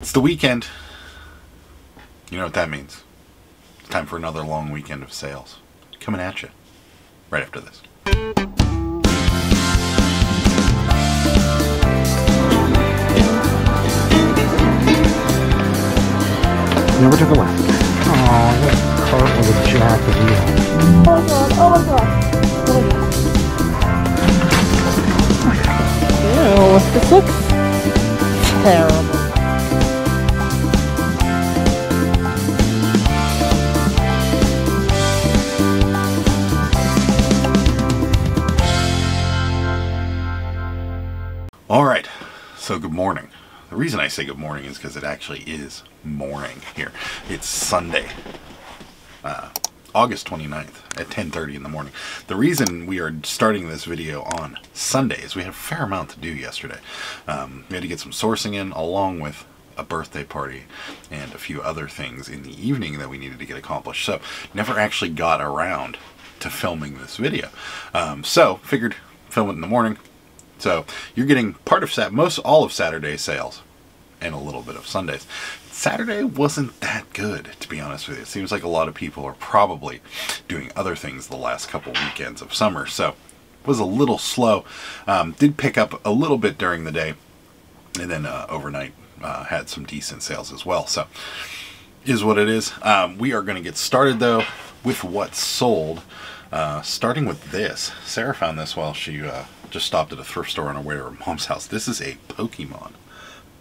It's the weekend. You know what that means. It's time for another long weekend of sales. Coming at you right after this. Never took a left. Oh, that cart with a jack wheel. Oh my god, oh my god. Oh my god. Ew, this looks terrible. All right. So good morning. The reason I say good morning is because it actually is morning here. It's Sunday, uh, August 29th at 10:30 in the morning. The reason we are starting this video on Sunday is we had a fair amount to do yesterday. Um, we had to get some sourcing in, along with a birthday party and a few other things in the evening that we needed to get accomplished. So never actually got around to filming this video. Um, so figured film it in the morning, so you're getting part of Sat, most all of Saturday's sales, and a little bit of Sundays. Saturday wasn't that good, to be honest with you. It seems like a lot of people are probably doing other things the last couple weekends of summer, so was a little slow. Um, did pick up a little bit during the day, and then uh, overnight uh, had some decent sales as well. So is what it is. Um, we are going to get started though with what's sold. Uh, starting with this, Sarah found this while she uh, just stopped at a thrift store on our way to her mom's house. This is a Pokemon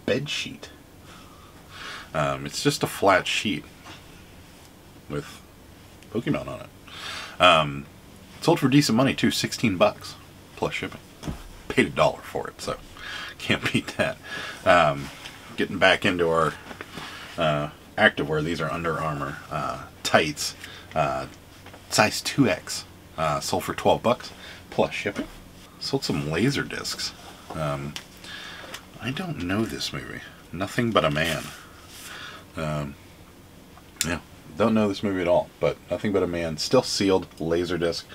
bed sheet. Um, it's just a flat sheet with Pokemon on it. Um, sold for decent money too, 16 bucks plus shipping. Paid a dollar for it, so can't beat that. Um, getting back into our uh, activewear, these are Under Armour uh, tights, uh, size 2X. Uh, sold for 12 bucks plus shipping. Sold some laser discs. Um, I don't know this movie. Nothing but a man. Um, yeah, don't know this movie at all. But nothing but a man. Still sealed laser disc,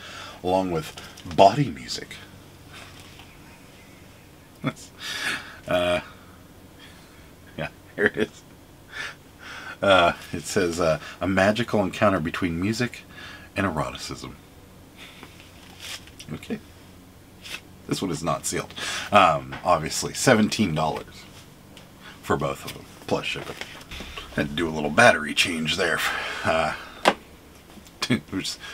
along with body music. uh, yeah, here it is. Uh, it says uh, a magical encounter between music and eroticism. Okay. This one is not sealed. Um, obviously, $17 for both of them, plus shipping. Had to do a little battery change there. Uh,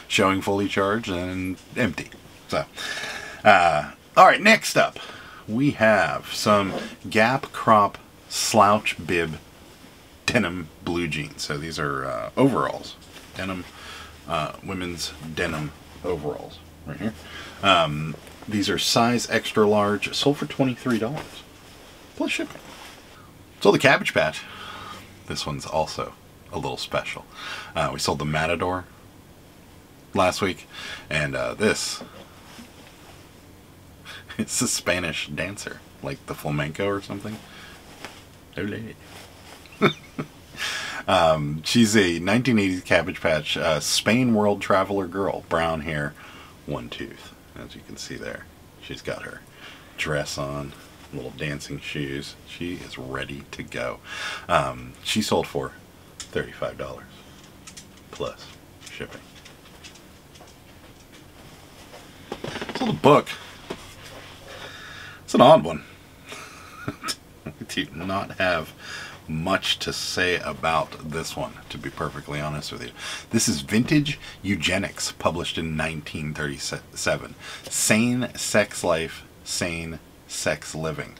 showing fully charged and empty. So, uh, all right, next up, we have some Gap Crop Slouch Bib denim blue jeans. So these are uh, overalls, denim, uh, women's denim overalls right here. Um, these are size extra large, sold for $23 plus shipping. So the Cabbage Patch, this one's also a little special. Uh, we sold the Matador last week, and uh, this it's a Spanish dancer, like the flamenco or something. Um, she's a 1980s Cabbage Patch uh, Spain World Traveler girl, brown hair, one tooth, as you can see there. She's got her dress on, little dancing shoes. She is ready to go. Um, she sold for $35 plus shipping. So the book, it's an odd one. do not have much to say about this one, to be perfectly honest with you. This is Vintage Eugenics, published in 1937. Sane Sex Life, Sane Sex Living.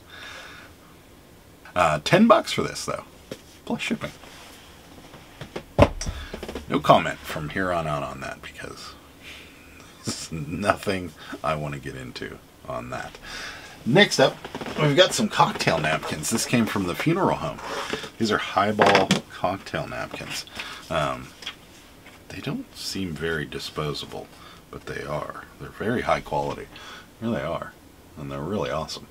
Uh, 10 bucks for this, though, plus shipping. No comment from here on out on that because there's nothing I want to get into on that. Next up, we've got some cocktail napkins. This came from the funeral home. These are highball cocktail napkins. Um, they don't seem very disposable, but they are. They're very high quality. Here they are. And they're really awesome.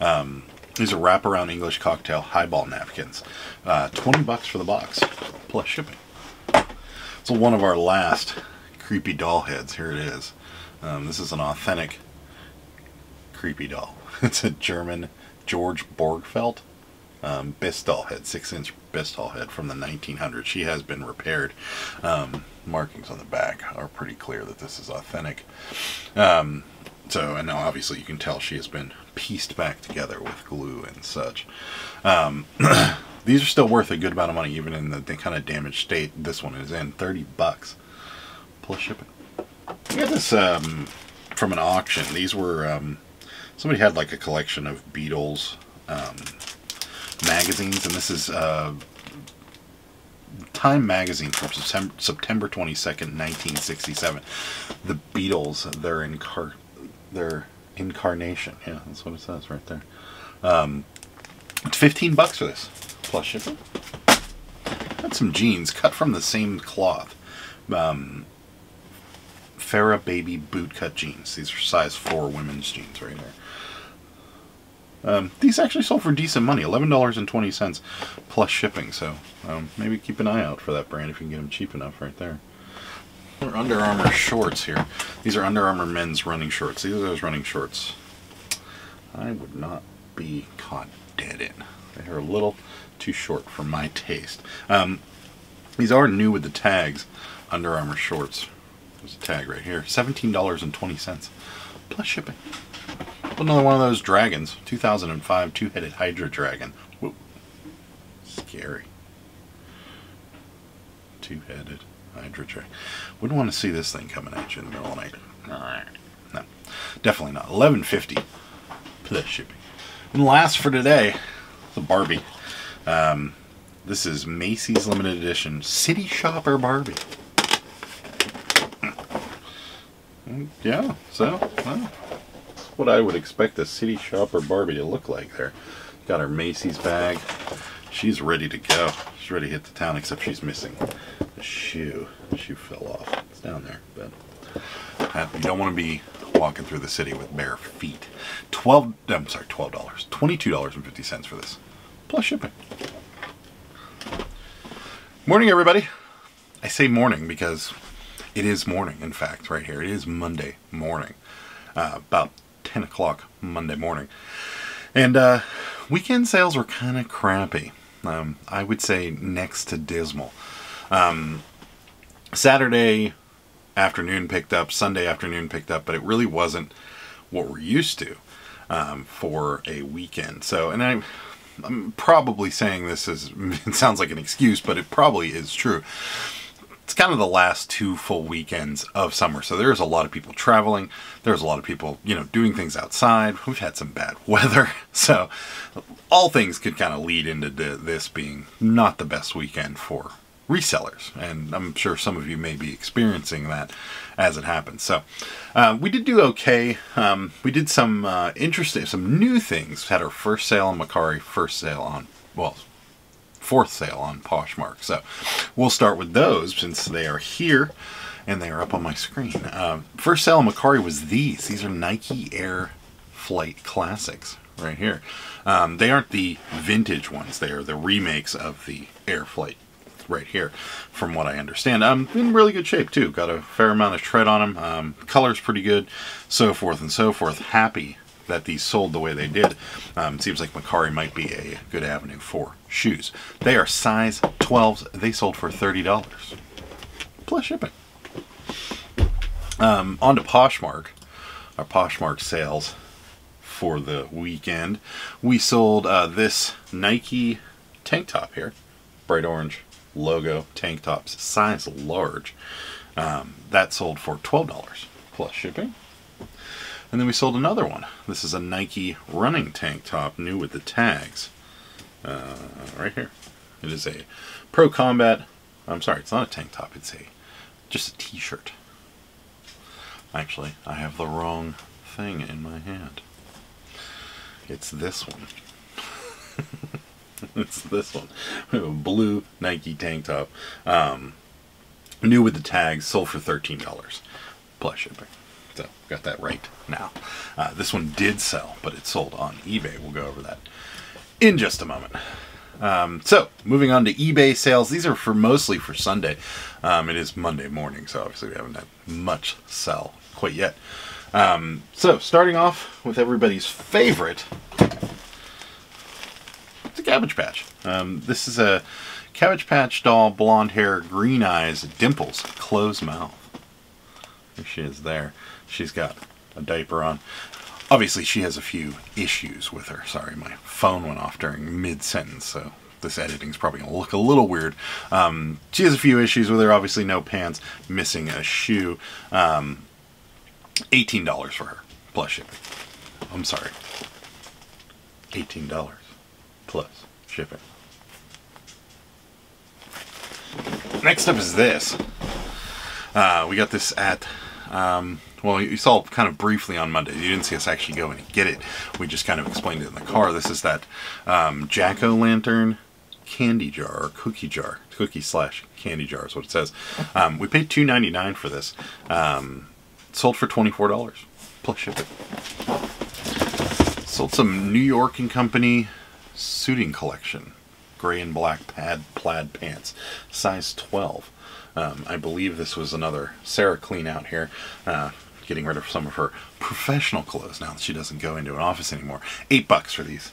Um, these are wraparound English cocktail highball napkins. Uh, 20 bucks for the box, plus shipping. So one of our last creepy doll heads. Here it is. Um, this is an authentic creepy doll. It's a German George Borgfeldt um, Bistal head, six inch Bistal head from the 1900s. She has been repaired. Um, markings on the back are pretty clear that this is authentic. Um, so, and now obviously you can tell she has been pieced back together with glue and such. Um, these are still worth a good amount of money, even in the, the kind of damaged state this one is in. 30 bucks plus shipping. I got this um, from an auction. These were, um, somebody had like a collection of Beatles um, magazines, and this is uh, Time magazine from September, September 22nd, 1967. The Beatles, their incar their incarnation. Yeah, that's what it says right there. Um, it's 15 bucks for this, plus shipping. Got some jeans cut from the same cloth. Um, Farrah Baby bootcut jeans. These are size 4 women's jeans right here. Um, these actually sold for decent money, $11.20 plus shipping, so um, maybe keep an eye out for that brand if you can get them cheap enough right there. Under Armour shorts here. These are Under Armour men's running shorts. These are those running shorts I would not be caught dead in. They're a little too short for my taste. Um, these are new with the tags, Under Armour shorts. There's a tag right here, $17.20 plus shipping. Another one of those dragons, 2005 two-headed Hydra Dragon. Whoa. Scary. Two-headed Hydra Dragon. Wouldn't want to see this thing coming at you in the middle of the night. No, definitely not. 1150 plus shipping. And last for today, the Barbie. Um, this is Macy's limited edition City Shopper Barbie. Yeah, so, well, what I would expect a City Shopper Barbie to look like there. Got her Macy's bag. She's ready to go. She's ready to hit the town, except she's missing a shoe. The shoe fell off. It's down there, but you don't want to be walking through the city with bare feet. Twelve. I'm sorry, twelve dollars. Twenty-two dollars and fifty cents for this, plus shipping. Morning, everybody. I say morning because it is morning. In fact, right here, it is Monday morning. Uh, about 10 o'clock Monday morning. And uh, weekend sales were kind of crappy. Um, I would say next to dismal. Um, Saturday afternoon picked up, Sunday afternoon picked up, but it really wasn't what we're used to um, for a weekend. So, and I, I'm probably saying this is, it sounds like an excuse, but it probably is true it's kind of the last two full weekends of summer. So there's a lot of people traveling. There's a lot of people, you know, doing things outside. We've had some bad weather. So all things could kind of lead into this being not the best weekend for resellers. And I'm sure some of you may be experiencing that as it happens. So uh, we did do okay. Um, we did some uh, interesting, some new things. Had our first sale on Mercari, first sale on, well, fourth sale on Poshmark. So we'll start with those since they are here and they are up on my screen. Uh, first sale on Mercari was these. These are Nike Air Flight Classics right here. Um, they aren't the vintage ones. They are the remakes of the Air Flight right here, from what I understand. Um, in really good shape too. Got a fair amount of tread on them. Um, color's pretty good, so forth and so forth. Happy that these sold the way they did. Um, seems like Mercari might be a good avenue for shoes. They are size 12s. They sold for $30 plus shipping. Um, on to Poshmark. Our Poshmark sales for the weekend. We sold uh, this Nike tank top here. Bright orange logo tank tops, size large. Um, that sold for $12 plus shipping. And then we sold another one. This is a Nike running tank top, new with the tags. Uh, right here. It is a Pro Combat. I'm sorry, it's not a tank top. It's a just a T-shirt. Actually, I have the wrong thing in my hand. It's this one. it's this one. We have a blue Nike tank top. Um, new with the tags, sold for $13 plus shipping. So, got that right now. Uh, this one did sell, but it sold on eBay. We'll go over that in just a moment. Um, so, moving on to eBay sales. These are for mostly for Sunday. Um, it is Monday morning, so obviously we haven't had much sell quite yet. Um, so, starting off with everybody's favorite, it's a Cabbage Patch. Um, this is a Cabbage Patch doll, blonde hair, green eyes, dimples, closed mouth. There she is there. She's got a diaper on. Obviously, she has a few issues with her. Sorry, my phone went off during mid-sentence, so this editing's probably going to look a little weird. Um, she has a few issues with her. Obviously, no pants, missing a shoe. Um, $18 for her, plus shipping. I'm sorry. $18 plus shipping. Next up is this. Uh, we got this at, um, well, you saw kind of briefly on Monday. You didn't see us actually go and get it. We just kind of explained it in the car. This is that um, jack-o'-lantern candy jar or cookie jar. Cookie slash candy jar is what it says. Um, we paid $2.99 for this. Um, sold for $24 plus shipping. Sold some New York and Company suiting collection. Gray and black pad plaid pants. Size 12. Um, I believe this was another Sarah clean out here. Uh, getting rid of some of her professional clothes now that she doesn't go into an office anymore. Eight bucks for these.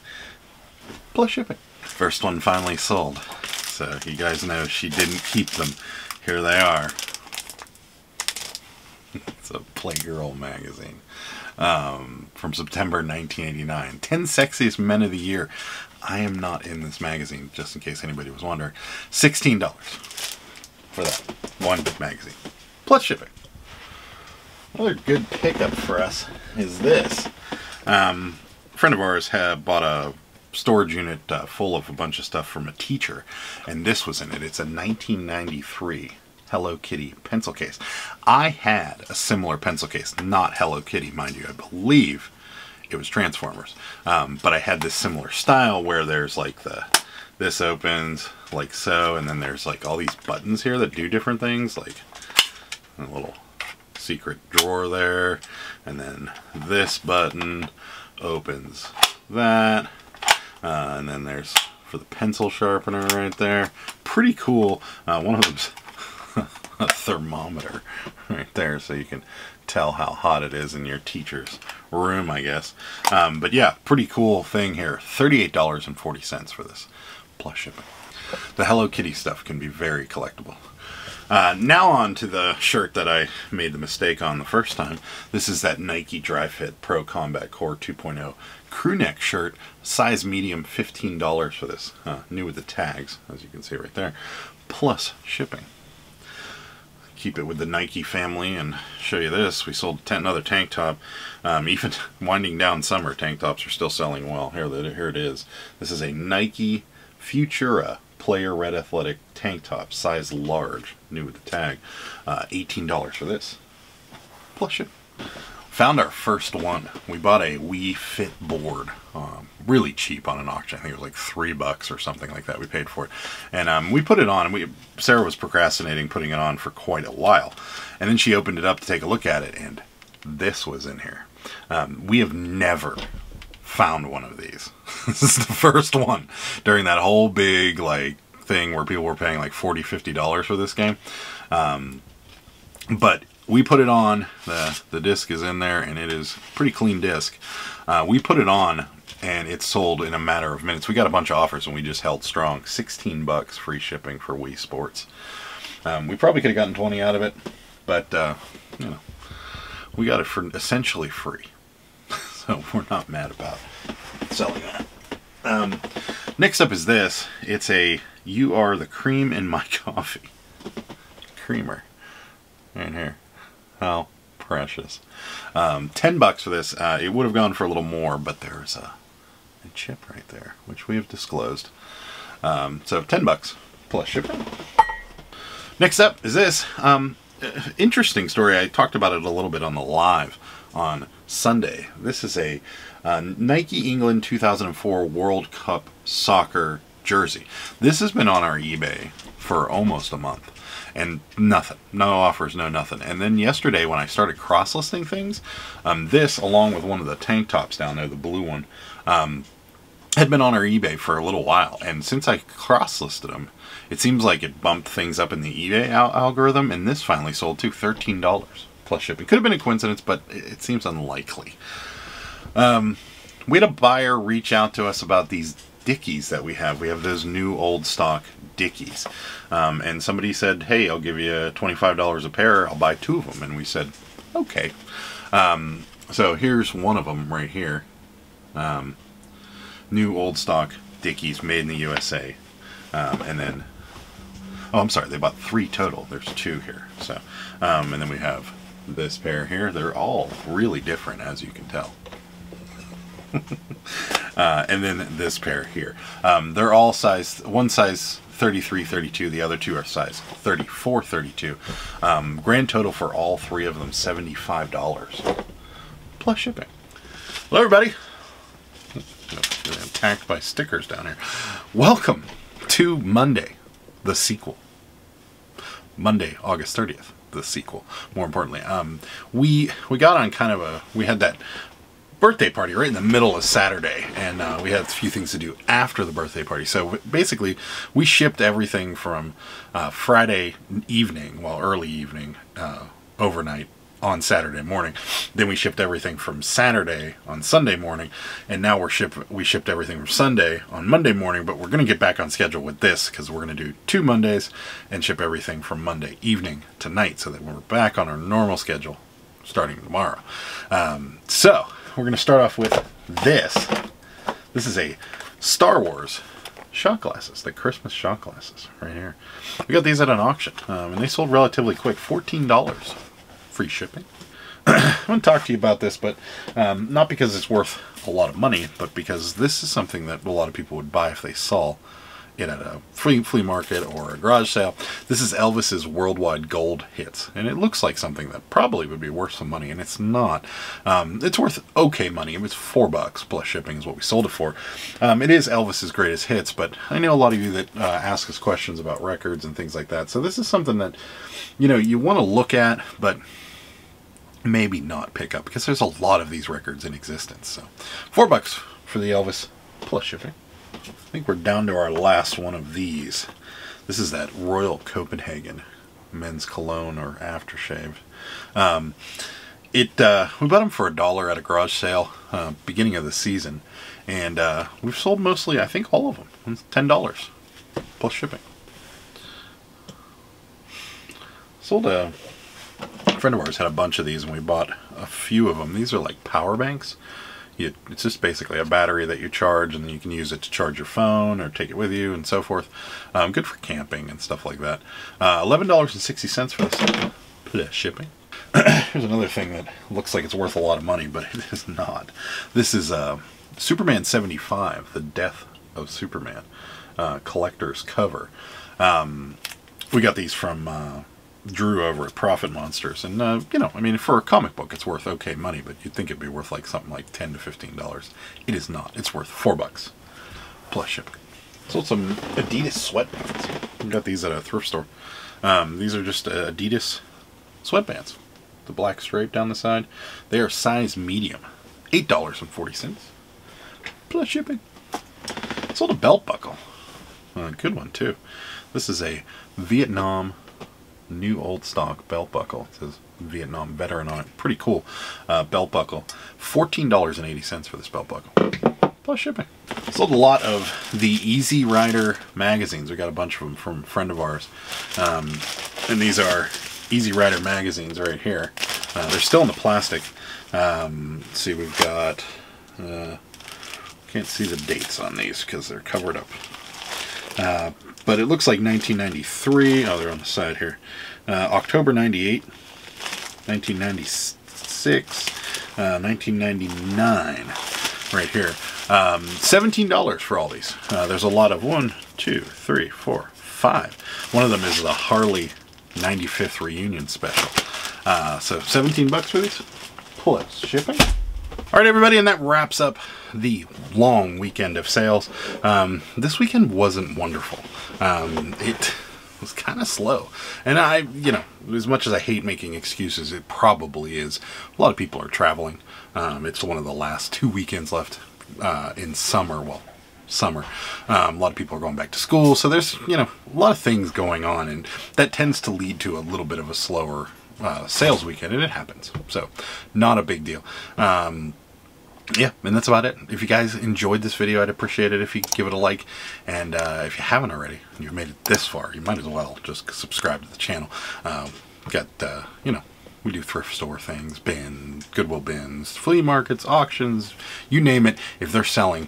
Plus shipping. First one finally sold. So you guys know she didn't keep them. Here they are. it's a Playgirl magazine um, from September 1989. 10 Sexiest Men of the Year. I am not in this magazine, just in case anybody was wondering. $16 for that one magazine. Plus shipping. Another good pickup for us is this. Um, a friend of ours had bought a storage unit uh, full of a bunch of stuff from a teacher, and this was in it. It's a 1993 Hello Kitty pencil case. I had a similar pencil case, not Hello Kitty, mind you. I believe it was Transformers, um, but I had this similar style where there's like the this opens like so, and then there's like all these buttons here that do different things, like a little secret drawer there, and then this button opens that, uh, and then there's for the pencil sharpener right there. Pretty cool. Uh, one of them's a thermometer right there, so you can tell how hot it is in your teacher's room, I guess. Um, but yeah, pretty cool thing here. $38.40 for this, plus shipping. The Hello Kitty stuff can be very collectible. Uh, now on to the shirt that I made the mistake on the first time. This is that Nike Dri-FIT Pro Combat Core 2.0 crew neck shirt, size medium, $15 for this. Uh, new with the tags, as you can see right there, plus shipping. Keep it with the Nike family and show you this. We sold another tank top. Um, even winding down summer, tank tops are still selling well. Here, here it is. This is a Nike Futura player red athletic tank top, size large, new with the tag. Uh, $18 for this. Plus ship. Found our first one. We bought a Wii Fit board, um, really cheap on an auction. I think it was like three bucks or something like that. We paid for it, and um, we put it on. And we Sarah was procrastinating putting it on for quite a while, and then she opened it up to take a look at it, and this was in here. Um, we have never found one of these. this is the first one during that whole big like thing where people were paying like 40 50 dollars for this game. Um, but we put it on the the disc is in there and it is pretty clean disc. Uh, we put it on and it sold in a matter of minutes. We got a bunch of offers and we just held strong. 16 bucks free shipping for Wii Sports. Um, we probably could have gotten 20 out of it but uh, you know we got it for essentially free. So we're not mad about selling that. Um, next up is this. It's a You Are the Cream in My Coffee. Creamer. Right here. How precious. Um, 10 bucks for this. Uh, it would have gone for a little more, but there's a, a chip right there, which we have disclosed. Um, so 10 bucks plus shipping. Next up is this. Um, interesting story. I talked about it a little bit on the live on Sunday. This is a uh, Nike England 2004 World Cup soccer jersey. This has been on our eBay for almost a month and nothing no offers no nothing and then yesterday when i started cross listing things um, this along with one of the tank tops down there the blue one um, had been on our ebay for a little while and since i cross listed them it seems like it bumped things up in the ebay al algorithm and this finally sold to $13 plus shipping could have been a coincidence but it seems unlikely um, we had a buyer reach out to us about these Dickies that we have. We have those new old stock Dickies. Um, and somebody said, hey, I'll give you $25 a pair. I'll buy two of them. And we said, okay. Um, so here's one of them right here. Um, new old stock Dickies made in the USA. Um, and then, oh, I'm sorry, they bought three total. There's two here. So, um, and then we have this pair here. They're all really different, as you can tell. uh, and then this pair here. Um, they're all size, one size 33, 32. The other two are size 34, 32. Um, grand total for all three of them, $75 plus shipping. Hello, everybody. Attacked by stickers down here. Welcome to Monday, the sequel. Monday, August 30th, the sequel. More importantly, um, we we got on kind of a we had that birthday party right in the middle of Saturday, and uh, we had a few things to do after the birthday party. So basically, we shipped everything from uh, Friday evening, well, early evening, uh, overnight on Saturday morning. Then we shipped everything from Saturday on Sunday morning, and now we're ship we shipped everything from Sunday on Monday morning. But we're going to get back on schedule with this because we're going to do two Mondays and ship everything from Monday evening tonight, so that we're back on our normal schedule starting tomorrow. Um, so we're going to start off with this. This is a Star Wars shot glasses, the Christmas shot glasses, right here. We got these at an auction, um, and they sold relatively quick, fourteen dollars free shipping. I want to talk to you about this, but um, not because it's worth a lot of money, but because this is something that a lot of people would buy if they saw at a flea, flea market or a garage sale. This is Elvis's Worldwide Gold Hits, and it looks like something that probably would be worth some money, and it's not. Um, it's worth okay money. It was four bucks plus shipping is what we sold it for. Um, it is Elvis's greatest hits, but I know a lot of you that uh, ask us questions about records and things like that. So this is something that you know you want to look at, but maybe not pick up because there's a lot of these records in existence. So, four bucks for the Elvis plus shipping. I think we're down to our last one of these. This is that Royal Copenhagen men's cologne or aftershave. Um, it uh, we bought them for a dollar at a garage sale uh, beginning of the season, and uh, we've sold mostly, I think, all of them. It's Ten dollars plus shipping. Sold a a friend of ours had a bunch of these and we bought a few of them. These are like power banks. You, it's just basically a battery that you charge and you can use it to charge your phone or take it with you and so forth. Um, good for camping and stuff like that. Uh, $11.60 for this plus shipping. Here's another thing that looks like it's worth a lot of money, but it is not. This is uh, Superman 75, The Death of Superman, uh, collector's cover. Um, we got these from uh, Drew over at Profit Monsters, and uh, you know, I mean, for a comic book, it's worth okay money, but you'd think it'd be worth like something like ten to fifteen dollars. It is not. It's worth four bucks plus shipping. Sold some Adidas sweatpants. We got these at a thrift store. Um, these are just uh, Adidas sweatpants. The black stripe down the side. They are size medium. Eight dollars and forty cents plus shipping. Sold a belt buckle. A good one too. This is a Vietnam new old stock belt buckle. It says Vietnam veteran on it. Pretty cool uh, belt buckle. $14.80 for this belt buckle. Plus shipping. Sold a lot of the Easy Rider magazines. We got a bunch of them from a friend of ours. Um, and these are Easy Rider magazines right here. Uh, they're still in the plastic. Um, see, we've got... Uh, can't see the dates on these because they're covered up. Uh, but it looks like 1993. Oh, they're on the side here. Uh, October 98, 1996, uh, 1999, right here. Um, $17 for all these. Uh, there's a lot of one, two, three, four, five. One of them is the Harley 95th reunion special. Uh, so 17 bucks for these plus shipping. All right, everybody, and that wraps up the long weekend of sales. Um, this weekend wasn't wonderful. Um, it was kind of slow. And I, you know, as much as I hate making excuses, it probably is. A lot of people are traveling. Um, it's one of the last two weekends left uh, in summer. Well, summer. Um, a lot of people are going back to school. So there's, you know, a lot of things going on. And that tends to lead to a little bit of a slower uh, sales weekend. And it happens. So not a big deal. Um, yeah, and that's about it. If you guys enjoyed this video, I'd appreciate it if you give it a like. And uh, if you haven't already, you've made it this far, you might as well just subscribe to the channel. Um, got, uh, you know, we do thrift store things, bin, Goodwill bins, flea markets, auctions, you name it. If they're selling,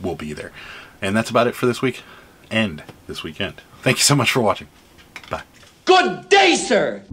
we'll be there. And that's about it for this week and this weekend. Thank you so much for watching. Bye. Good day, sir!